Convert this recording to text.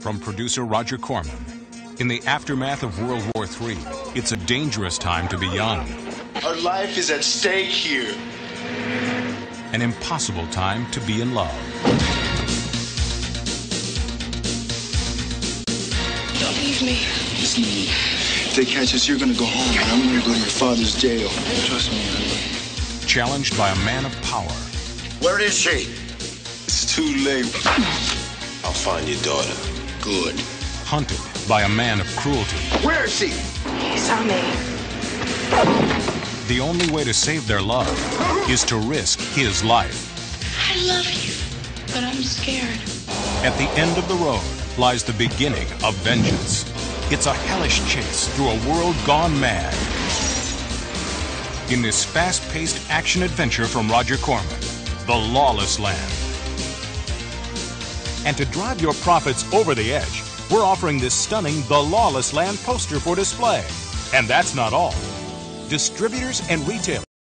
from producer Roger Corman. In the aftermath of World War III, it's a dangerous time to be young, Our life is at stake here. an impossible time to be in love. Don't leave me. Listen to me. If they catch us, you're gonna go home, and I'm gonna go to your father's jail. Trust me, I. Challenged by a man of power, Where is she? It's too late. I'll find your daughter. Good. hunted by a man of cruelty. Where is she? He saw me. The only way to save their love is to risk his life. I love you, but I'm scared. At the end of the road lies the beginning of vengeance. It's a hellish chase through a world gone mad. In this fast paced action adventure from Roger Corman, The Lawless Land. And to drive your profits over the edge, we're offering this stunning The Lawless Land poster for display. And that's not all. Distributors and retailers.